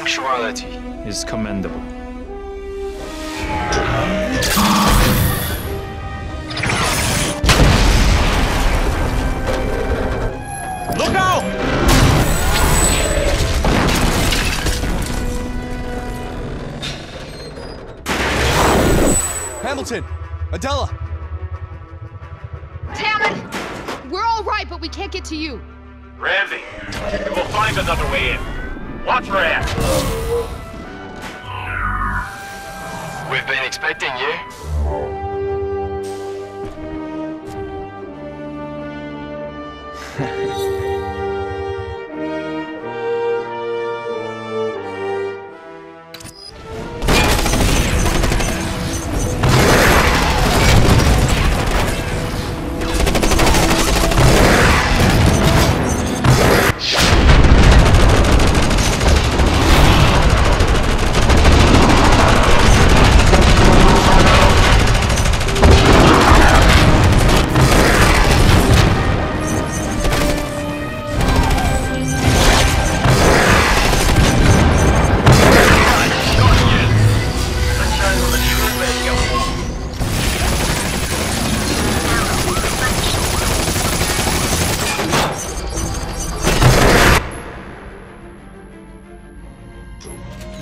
Punctuality is commendable. Look out! Hamilton! Adela! Damn it! We're all right, but we can't get to you. Ramsey, we'll find another way in. Watch for air. We've been expecting you.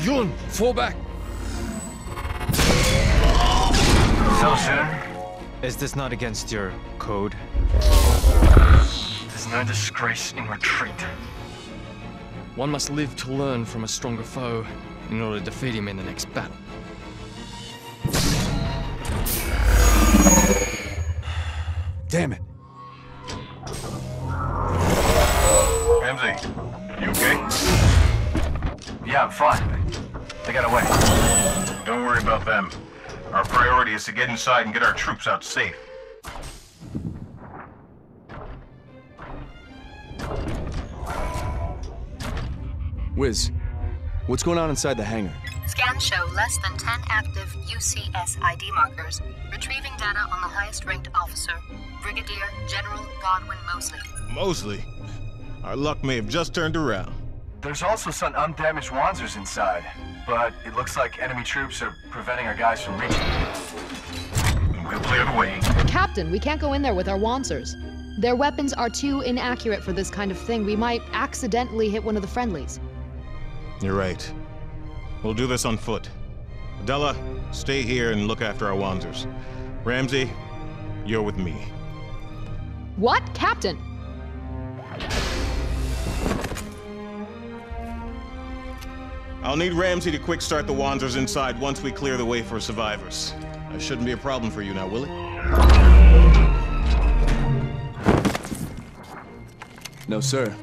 Yun, fall back! So soon? Is this not against your code? There's no disgrace in retreat. One must live to learn from a stronger foe in order to defeat him in the next battle. Damn it! Ramsey, you okay? Yeah, I'm fine. They got away. Don't worry about them. Our priority is to get inside and get our troops out safe. Wiz, what's going on inside the hangar? Scans show less than 10 active UCS ID markers. Retrieving data on the highest ranked officer, Brigadier General Godwin Mosley. Mosley. Our luck may have just turned around. There's also some undamaged Wanzers inside, but it looks like enemy troops are preventing our guys from reaching them. We'll clear the way. Captain, we can't go in there with our Wanzers. Their weapons are too inaccurate for this kind of thing. We might accidentally hit one of the friendlies. You're right. We'll do this on foot. Adela, stay here and look after our Wanzers. Ramsey, you're with me. What? Captain! I'll need Ramsey to quick start the Wanzers inside once we clear the way for survivors. That shouldn't be a problem for you now, will it? No, sir.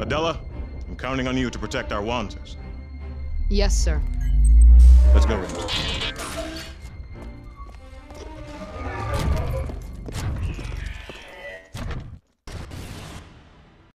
Adela, I'm counting on you to protect our Wanzers. Yes, sir. Let's go, Ramsey.